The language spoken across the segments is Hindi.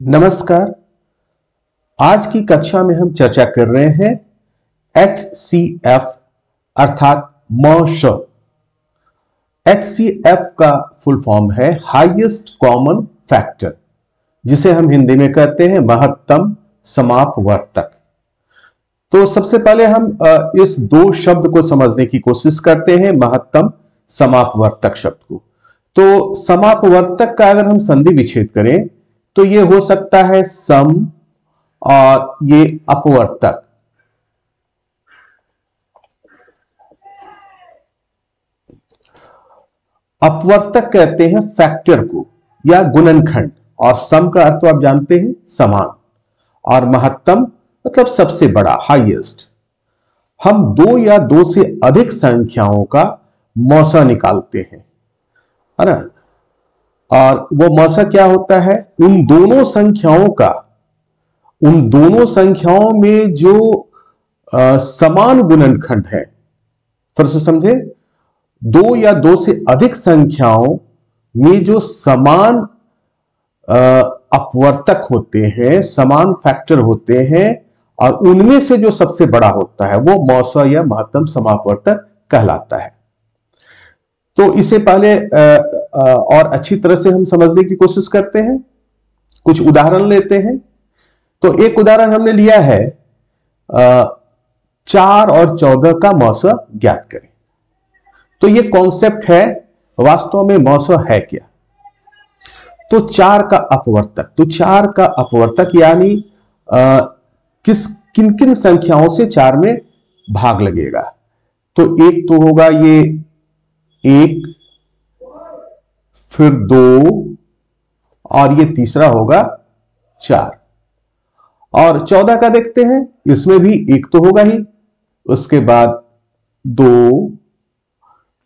नमस्कार। आज की कक्षा में हम चर्चा कर रहे हैं एच सी एफ़ अर्थात मश एच सी एफ़ का फुल फॉर्म है हाईएस्ट कॉमन फैक्टर जिसे हम हिंदी में कहते हैं महत्तम समापवर्तक। तो सबसे पहले हम इस दो शब्द को समझने की कोशिश करते हैं, महत्तम समापवर्तक शब्द को। तो समापवर्तक का अगर हम संधि विच्छेद करें तो ये हो सकता है सम और ये अपवर्तक। अपवर्तक कहते हैं फैक्टर को, या गुणनखंड, और सम का अर्थ तो आप जानते हैं, समान। और महत्तम मतलब सबसे बड़ा हाईएस्ट हम दो या दो से अधिक संख्याओं का मौसा निकालते हैं, है ना? और वो मौसा क्या होता है? उन दोनों संख्याओं का उन दोनों संख्याओं में जो आ, समान गुणनखंड है फिर से समझे? दो या दो से अधिक संख्याओं में जो समान आ, अपवर्तक होते हैं समान फैक्टर होते हैं और उनमें से जो सबसे बड़ा होता है वो मौसा या महत्तम समापवर्तक कहलाता है। तो इसे पहले और अच्छी तरह से हम समझने की कोशिश करते हैं, कुछ उदाहरण लेते हैं। तो एक उदाहरण हमने लिया है चार और चौदह का मौसम ज्ञात करें। तो ये कॉन्सेप्ट है, वास्तव में मौसम है क्या? तो चार का अपवर्तक तो चार का अपवर्तक यानी किस, किन किन संख्याओं से चार में भाग लगेगा? तो एक तो होगा ये एक फिर दो, और ये तीसरा होगा चार। और चौदह का देखते हैं, इसमें भी एक तो होगा ही। उसके बाद दो,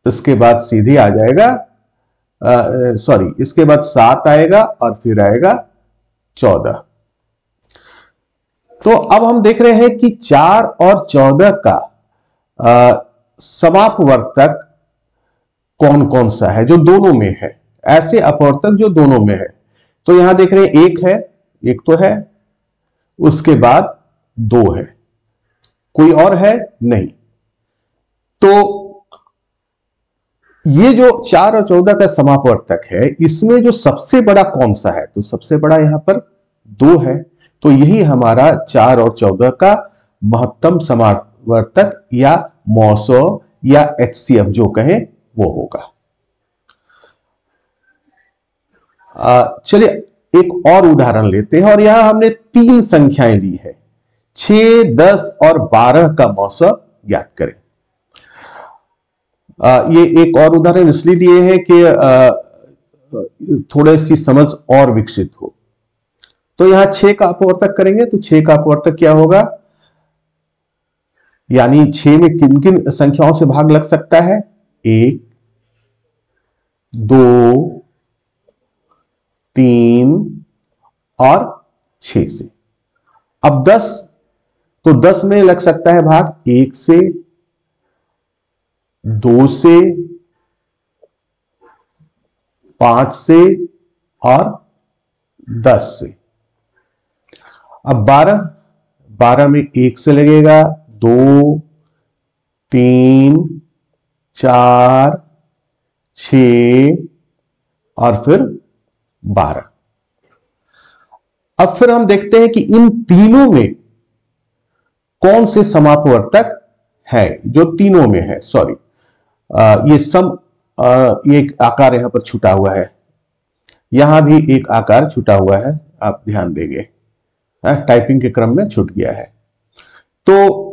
इसके बाद सीधे आ जाएगा सॉरी, इसके बाद सात आएगा और फिर आएगा चौदह। तो अब हम देख रहे हैं कि चार और चौदह का समापवर्तक कौन कौन सा है, जो दोनों में है। ऐसे अपवर्तक जो दोनों में है। तो यहाँ देख रहे हैं, एक है, एक तो है, उसके बाद दो है। कोई और है? नहीं। तो ये जो चार और चौदह का समापवर्तक है, इसमें जो सबसे बड़ा कौन सा है? तो सबसे बड़ा यहाँ पर दो है। तो यही हमारा चार और चौदह का महत्तम समावर्तक या मौसो या एचसीएफ जो कहें, वो होगा। चलिए एक और उदाहरण लेते हैं और यहाँ हमने तीन संख्याएँ ली है। छ दस और बारह का मौसम ज्ञात करें। आ, ये एक और उदाहरण इसलिए लिए है कि थोड़ी सी समझ और विकसित हो। तो यहाँ छह का अपवर्तक करेंगे तो छह का अपवर्तक क्या होगा? यानी छह में किन किन संख्याओं से भाग लग सकता है? एक दो तीन और छ से। अब दस तो दस में लग सकता है भाग, एक से, दो से, पाँच से और दस से। अब बारह बारह में एक से लगेगा, दो, तीन, चार छ और फिर बारह। अब फिर हम देखते हैं कि इन तीनों में कौन से समापवर्तक है जो तीनों में है सॉरी ये सम आ, एक आकार यहाँ पर छूटा हुआ है। यहाँ भी एक आकार छुटा हुआ है आप ध्यान देंगे। टाइपिंग के क्रम में छूट गया है। तो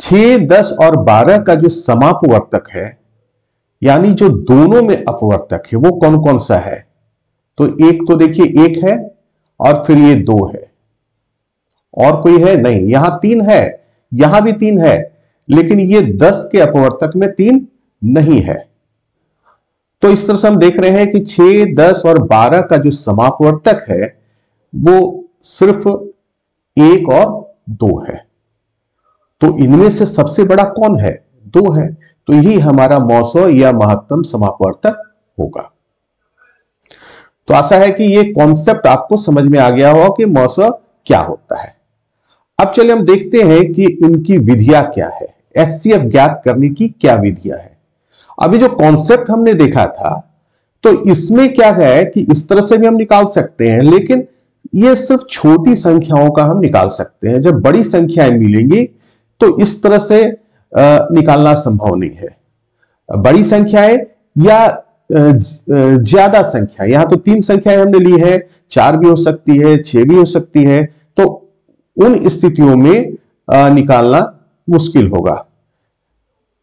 छ दस और बारह का जो समापवर्तक है यानी जो दोनों में अपवर्तक है वो कौन कौन सा है? तो एक तो देखिए, एक है और फिर ये दो है। और कोई है? नहीं। यहाँ तीन है, यहाँ भी तीन है, लेकिन ये दस के अपवर्तक में तीन नहीं है। तो इस तरह से हम देख रहे हैं कि छह, दस और बारह का जो समापवर्तक है, वो सिर्फ़ एक और दो है। तो इनमें से सबसे बड़ा कौन है? दो है। तो यही हमारा मौसो या महत्तम समापवर्तक होगा। तो आशा है कि ये कॉन्सेप्ट आपको समझ में आ गया होगा कि मौसम क्या होता है। अब चलिए हम देखते हैं कि इनकी विधियाँ क्या है। एच ज्ञात करने की क्या विधियाँ है। अभी जो कॉन्सेप्ट हमने देखा था तो इसमें क्या है कि इस तरह से भी हम निकाल सकते हैं, लेकिन ये सिर्फ़ छोटी संख्याओं का हम निकाल सकते हैं। जब बड़ी संख्याएँ मिलेंगी तो इस तरह से निकालना संभव नहीं है। बड़ी संख्याएँ या ज़्यादा संख्या। यहाँ तो तीन संख्याएँ हमने ली है, चार भी हो सकती है, छह भी हो सकती है तो उन स्थितियों में निकालना मुश्किल होगा।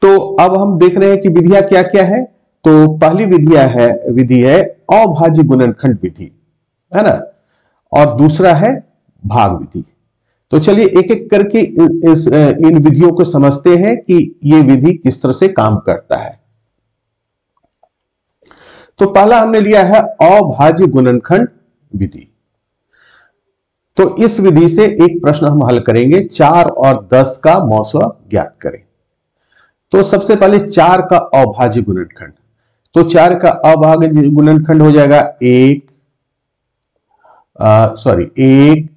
तो अब हम देख रहे हैं कि विधियाँ क्या क्या है। तो पहली विधिया है, विधि है अभाज्य गुणनखंड विधि, है ना? और दूसरा है भाग विधि। तो चलिए एक एक करके इस इन विधियों को समझते हैं कि ये विधि किस तरह से काम करता है। तो पहला हमने लिया है अभाज्य गुणनखंड विधि। तो इस विधि से एक प्रश्न हम हल करेंगे, चार और दस का मौसम ज्ञात करें। तो सबसे पहले चार का अभाज्य गुणनखंड। तो चार का अभाज्य गुणनखंड हो जाएगा एक सॉरी एक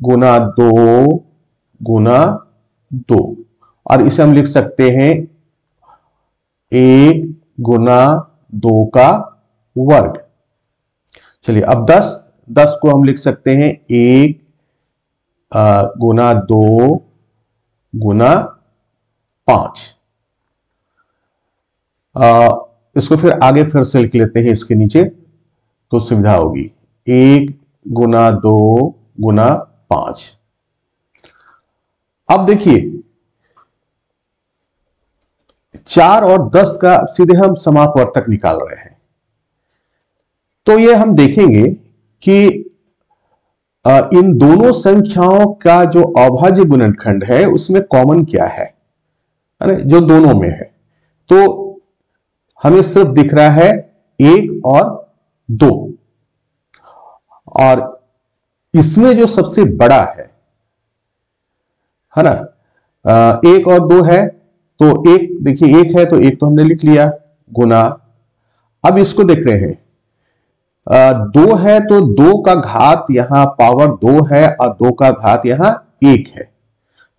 गुना दो गुना दो। और इसे हम लिख सकते हैं, एक गुना दो का वर्ग। चलिए, अब दस दस को हम लिख सकते हैं, एक गुना दो, गुना पाँच। इसको फिर आगे फिर से लिख लेते हैं इसके नीचे तो सुविधा होगी। एक गुना दो, गुना पाँच। अब देखिए, चार और दस का सीधे हम समापवर्तक निकाल रहे हैं। तो ये हम देखेंगे कि इन दोनों संख्याओं का जो अभाज्य गुणनखंड है, उसमें कॉमन क्या है? जो दोनों में है। तो हमें सिर्फ़ दिख रहा है एक और दो। और इसमें जो सबसे बड़ा है है ना? एक और दो है तो एक, देखिए, एक है तो एक तो हमने लिख लिया गुना अब इसको देख रहे हैं। दो है तो दो का घात यहाँ पावर दो है और दो का घात यहाँ एक है।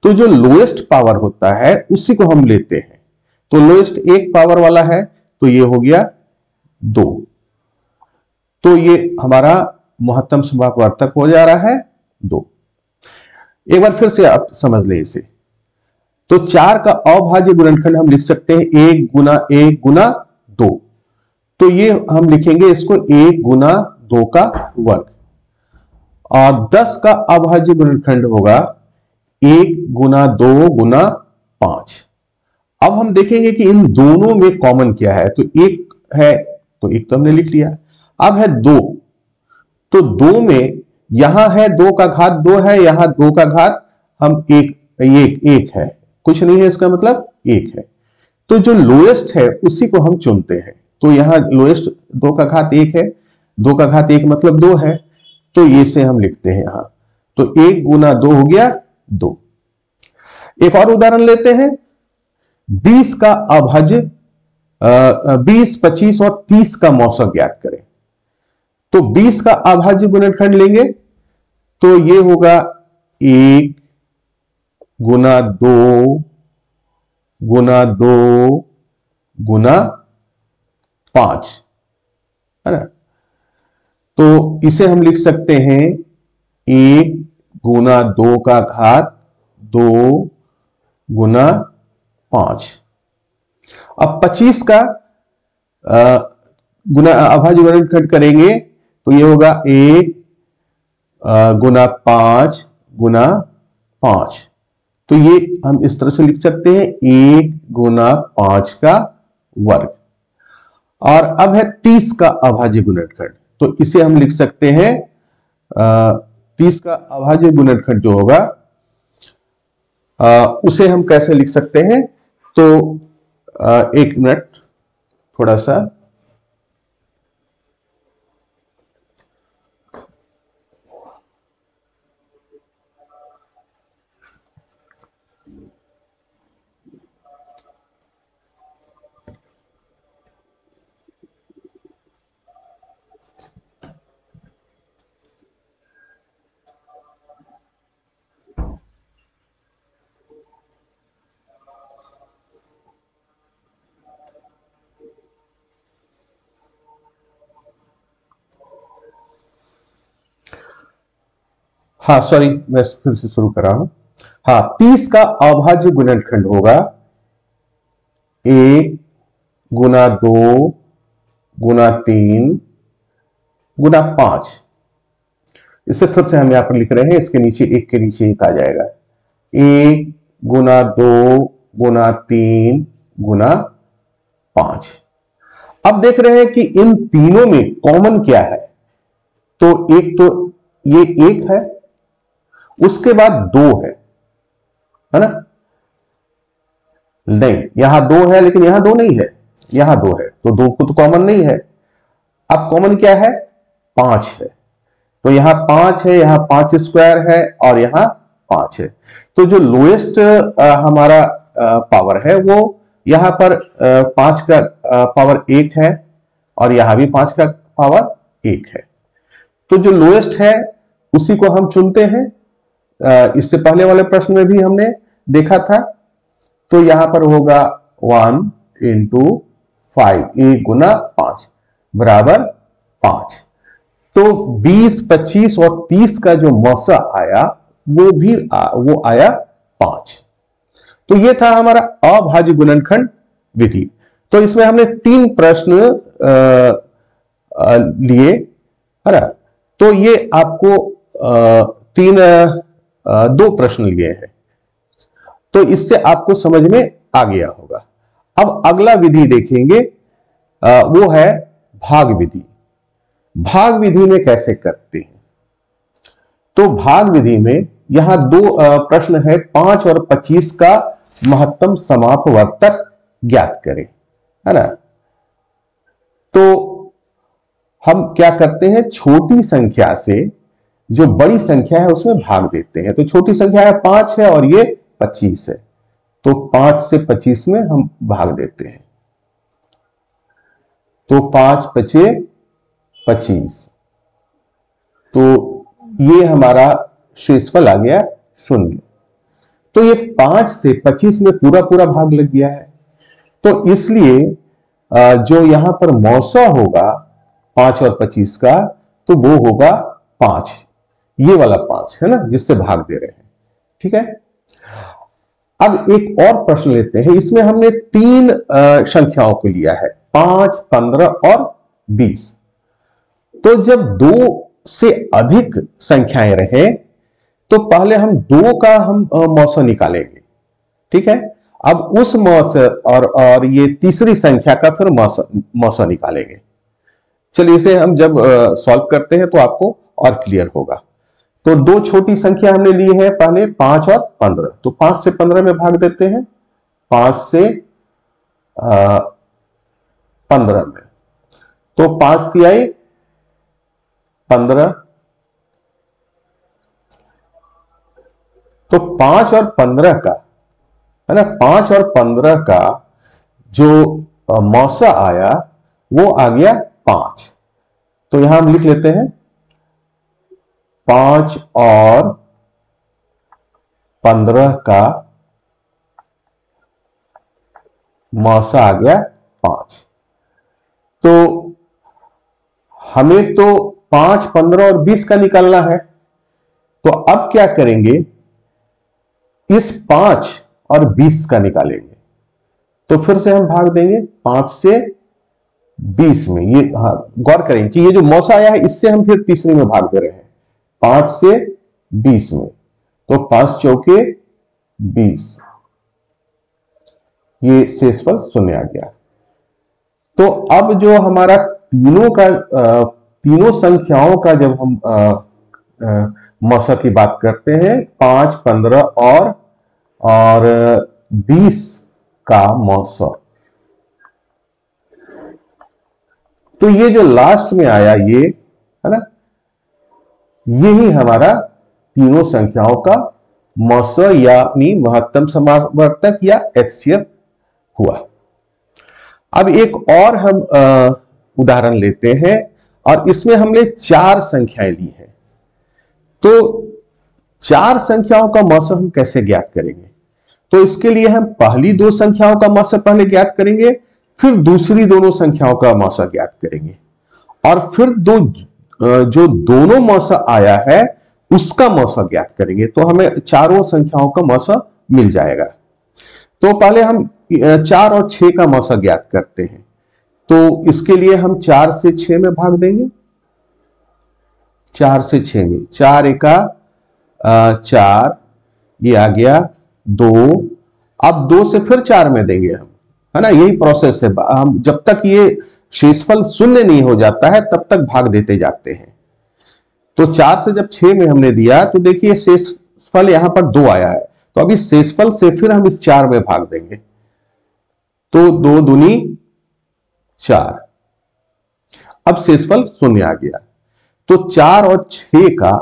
तो जो लोएस्ट पावर होता है, उसी को हम लेते हैं। तो लोएस्ट एक पावर वाला है तो ये हो गया दो। तो ये हमारा महत्तम समापवर्तक हो जा रहा है दो। एक बार फिर से आप समझ लें इसे। तो चार का अभाज्य गुणनखंड हम लिख सकते हैं, एक गुना एक गुना तो ये हम लिखेंगे इसको एक गुना दो का वर्ग। और दस का अभाज्य गुणनखंड होगा एक गुना दो गुना पाँच। अब हम देखेंगे कि इन दोनों में कॉमन क्या है? तो एक है तो एक तो हमने लिख लिया। अब है दो। तो दो में यहाँ है दो का घात दो है, यहाँ दो का घात हम एक एक एक है। कुछ नहीं है इसका मतलब? एक है। तो जो लोएस्ट है, उसी को हम चुनते हैं। तो यहाँ लोएस्ट दो का घात एक है। दो का घात एक मतलब दो है। तो ये से हम लिखते हैं यहाँ। तो एक गुना दो हो गया दो। एक और उदाहरण लेते हैं। बीस का अभाज्य बीस, पच्चीस और तीस का मौसम ज्ञात करें। तो बीस का अभाज्य गुणनखंड लेंगे। तो ये होगा एक गुना दो गुना दो, गुना पाँच, है ना? तो इसे हम लिख सकते हैं एक गुना दो का घात दो गुना पाँच। अब पच्चीस का गुना, अभाज्य गुणनखंड करेंगे तो ये होगा एक गुना पाँच गुना पाँच। तो ये हम इस तरह से लिख सकते हैं, एक गुना पाँच का वर्ग। और अब है तीस का अभाज्य गुणनखंड तो इसे हम लिख सकते हैं तीस का अभाज्य गुणनखंड जो होगा आ, उसे हम कैसे लिख सकते हैं? तो आ, एक मिनट थोड़ा सा। हाँ सॉरी मैं फिर से शुरू कर रहा हूँ। हाँ तीस का अभाज्य गुणनखंड होगा। एक गुना दो गुना तीन गुना पाँच। इसे फिर से हम यहाँ पर लिख रहे हैं, इसके नीचे, एक के नीचे एक आ जाएगा। एक गुना दो गुना तीन गुना पाँच। अब देख रहे हैं कि इन तीनों में कॉमन क्या है? तो एक तो ये एक है उसके बाद दो है। है ना? नहीं, यहाँ दो है, लेकिन यहाँ दो नहीं है। यहाँ दो है तो दो को तो कॉमन नहीं है। अब कॉमन क्या है? पाँच है। तो यहाँ पाँच है, यहाँ पाँच स्क्वायर है, और यहाँ पाँच है। तो जो लोएस्ट हमारा पावर है, वो यहाँ पर पाँच का पावर एक है, और यहाँ भी पाँच का पावर एक है। तो जो लोएस्ट है, उसी को हम चुनते हैं। इससे पहले वाले प्रश्न में भी हमने देखा था। तो यहाँ पर होगा वन इंटू फाइव एक गुना पाँच बराबर पाँच। तो 20, 25 और 30 का जो मौसा आया वो भी आ, वो आया पाँच। तो ये था हमारा अभाज्य गुणनखंड विधि। तो इसमें हमने तीन प्रश्न लिए। है ना? तो ये आपको आ, तीन दो प्रश्न लिए हैं। तो इससे आपको समझ में आ गया होगा। अब अगला विधि देखेंगे। वो है भाग विधि। भाग विधि में कैसे करते हैं? तो भाग विधि में यहाँ दो प्रश्न है। पाँच और पच्चीस का महत्तम समापवर्तक ज्ञात करें, है ना? तो हम क्या करते हैं? छोटी संख्या से जो बड़ी संख्या है उसमें भाग देते हैं। तो छोटी संख्या है पाँच है और ये पच्चीस है। तो पाँच से पच्चीस में हम भाग देते हैं। तो पाँच पचे पच्चीस। तो ये हमारा शेषफल आ गया शून्य। तो ये पाँच से पच्चीस में पूरा पूरा भाग लग गया है। तो इसलिए जो यहाँ पर मौसा होगा, पाँच और पच्चीस का तो वो होगा पाँच। ये वाला पाँच, है ना, जिससे भाग दे रहे हैं। ठीक है? अब एक और प्रश्न लेते हैं। इसमें हमने तीन संख्याओं को लिया है। पाँच, पंद्रह और बीस। तो जब दो से अधिक संख्याएँ रहे तो पहले हम दो का हम मौसम निकालेंगे। ठीक है? अब उस मौसम और और ये तीसरी संख्या का फिर मौसम निकालेंगे। चलिए, इसे हम जब सॉल्व करते हैं तो आपको और क्लियर होगा। तो दो छोटी संख्या हमने ली है पहले पाँच और पंद्रह। तो पाँच से पंद्रह में भाग देते हैं। पाँच से पंद्रह में। तो पाँच तिहाई, पंद्रह। तो पाँच और पंद्रह का, है ना? पाँच और पंद्रह का जो मौसा आया, वो आ गया पाँच। तो यहाँ हम लिख लेते हैं पाँच और पंद्रह का मौसा आ गया पाँच। तो हमें तो पाँच, पंद्रह और बीस का निकालना है। तो अब क्या करेंगे? इस पाँच और बीस का निकालेंगे। तो फिर से हम भाग देंगे पाँच से बीस में। ये हाँ गौर करें कि ये जो मौसा आया है, इससे हम फिर तीसरे में भाग दे रहे हैं। पाँच से बीस में। तो पाँच चौके बीस। ये शेषफल शून्य आ गया। तो अब जो हमारा तीनों का तीनों संख्याओं का जब हम मौसा की बात करते हैं, पाँच, पंद्रह और और, बीस का मौसम। तो ये जो लास्ट में आया ये, है ना यही हमारा तीनों संख्याओं का मौसम यानी महत्तम समावर्तक या एचसीएफ हुआ। अब एक और हम उदाहरण लेते हैं और इसमें हमने चार संख्याएँ ली हैं। तो चार संख्याओं का मौसम हम कैसे ज्ञात करेंगे? तो इसके लिए हम पहली दो संख्याओं का मौसम पहले ज्ञात करेंगे, फिर दूसरी दोनों संख्याओं का मौसम ज्ञात करेंगे। और फिर दो जो दोनों मौसा आया है, उसका मौसा ज्ञात करेंगे। तो हमें चारों संख्याओं का मौसा मिल जाएगा। तो पहले हम चार और छह का मौसा ज्ञात करते हैं। तो इसके लिए हम चार से छह में भाग देंगे। चार से छ में, चार एका चार, ये आ गया दो। अब दो से फिर चार में देंगे हम, है ना? यही प्रोसेस है। हम जब तक ये शेषफल शून्य नहीं हो जाता है, तब तक भाग देते जाते हैं। तो चार से जब छह में हमने दिया तो देखिए शेषफल यहाँ पर दो आया है। तो इस शेषफल से फिर हम इस चार में भाग देंगे। तो दो दुनी चार। अब शेषफल शून्य आ गया। तो चार और छह का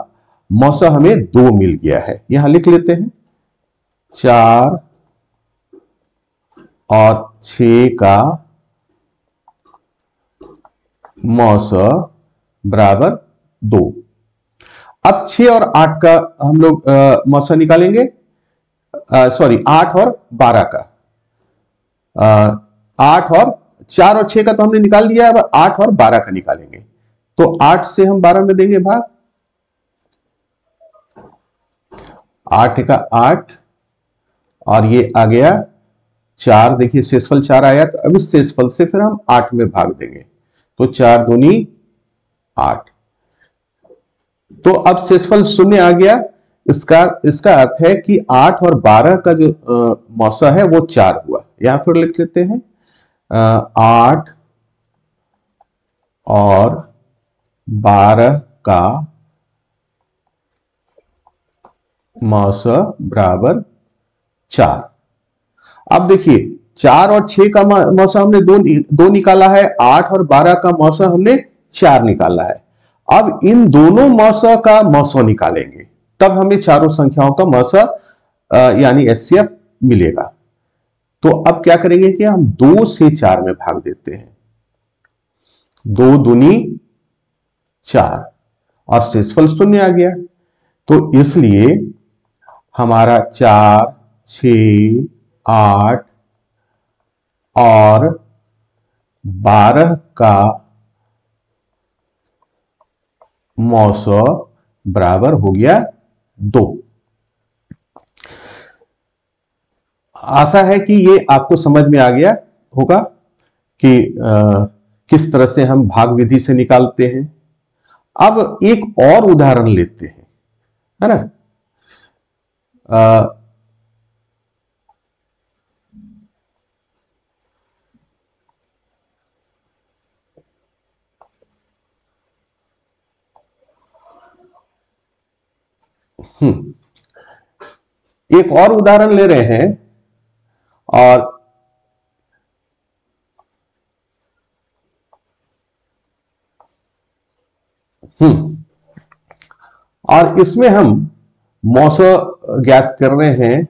मौसा हमें दो मिल गया है। यहाँ लिख लेते हैं। चार और छ का मौसा बराबर दो। अब छ और आठ का हम लोग मौसा निकालेंगे। सॉरी आठ और बारह का। आठ और चार और छह का तो हमने निकाल दिया, अब आठ और बारह का निकालेंगे। तो आठ से हम बारह में देंगे भाग। आठ का आठ, और ये आ गया चार। देखिए, शेषफल चार आया तो अब इस शेषफल से फिर हम आठ में भाग देंगे। तो चार दूनी आठ। तो अब शेषफल शून्य आ गया। इसका इसका अर्थ है कि आठ और बारह का जो मौसा है, वो चार हुआ। यहाँ फिर लिख लेते हैं। आठ और बारह का मौसा बराबर चार। अब देखिए चार और छह का मौसम हमने दो दो निकाला है, आठ और बारह का मौसम हमने चार निकाला है। अब इन दोनों मौसम का मौसम निकालेंगे, तब हमें चारों संख्याओं का मौसम यानी एस मिलेगा। तो अब क्या करेंगे कि हम दो से चार में भाग देते हैं। दो दुनी चार, और शेषफल शून्य आ गया। तो इसलिए हमारा चार छ आठ और बारह का मौसम बराबर हो गया दो। आशा है कि ये आपको समझ में आ गया होगा कि आ, किस तरह से हम भाग विधि से निकालते हैं। अब एक और उदाहरण लेते हैं है ना? हम्म। एक और उदाहरण ले रहे हैं और हम्म। और इसमें हम मौसम ज्ञात कर रहे हैं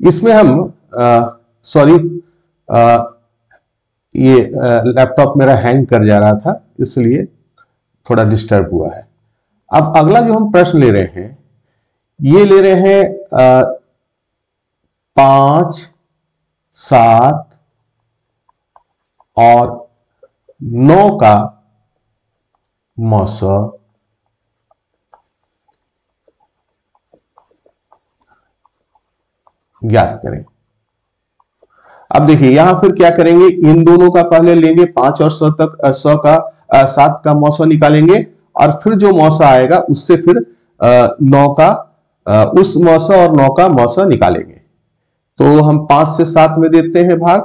इसमें हम सॉरी ये लैपटॉप मेरा हैंग कर जा रहा था, इसलिए थोड़ा डिस्टर्ब हुआ है। अब अगला जो हम प्रश्न ले रहे हैं, ये ले रहे हैं पाँच, सात और नौ का मौसम। ज्ञात करें। अब देखिए, यहाँ फिर क्या करेंगे? इन दोनों का पहले लेंगे, पाँच और सौ तक सौ का सात का मौसम निकालेंगे और फिर जो मौसम आएगा, उससे फिर नौ का उस मौसम और नौ का मौसम निकालेंगे। तो हम पाँच से सात में देते हैं भाग।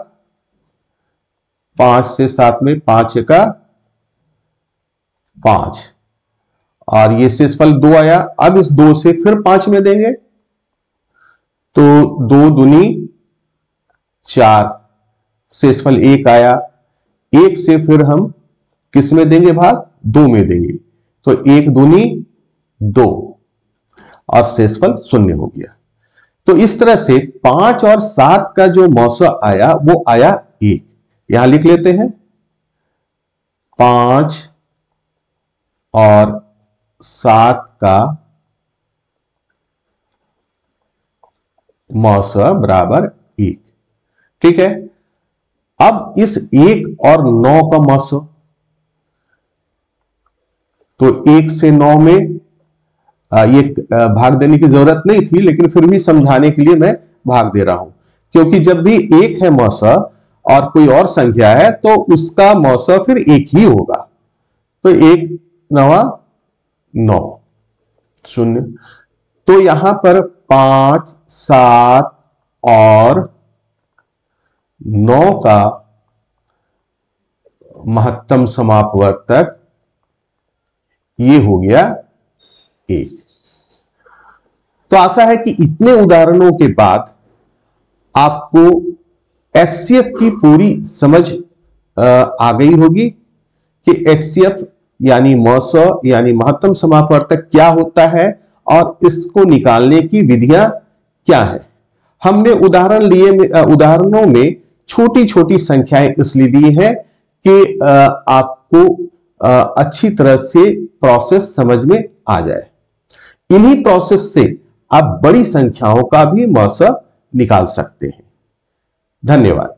पाँच से सात में पाँच का पाँच। और ये शेषफल दो आया, अब इस दो से फिर पाँच में देंगे। तो दो दुनी चार शेषफल एक आया। एक से फिर हम किसमें देंगे भाग? दो में देंगे। तो एक दूनी दो। और शेषफल शून्य हो गया। तो इस तरह से पाँच और सात का जो मौसम आया, वो आया एक। यहाँ लिख लेते हैं। पाँच और सात का मौसम बराबर एक। ठीक है? अब इस एक और नौ का मौसम तो एक से नौ में ये भाग देने की ज़रूरत नहीं थी, लेकिन फिर भी समझाने के लिए मैं भाग दे रहा हूँ। क्योंकि जब भी एक है मौसम और कोई और संख्या है तो उसका मौसम फिर एक ही होगा। तो एक नवा नौ, शून्य। तो यहाँ पर पाँच, सात और नौ का महत्तम समापवर्तक ये हो गया एक। तो आशा है कि इतने उदाहरणों के बाद आपको एचसीएफ की पूरी समझ आ गई होगी कि एचसीएफ यानी मौस यानी महत्तम समापवर्तक क्या होता है और इसको निकालने की विधियाँ क्या है। हमने उदाहरण लिए उदाहरणों में छोटी छोटी संख्याएँ इसलिए दी है कि आपको अच्छी तरह से प्रोसेस समझ में आ जाए। इन्हीं प्रोसेस से आप बड़ी संख्याओं का भी मौसम निकाल सकते हैं। धन्यवाद।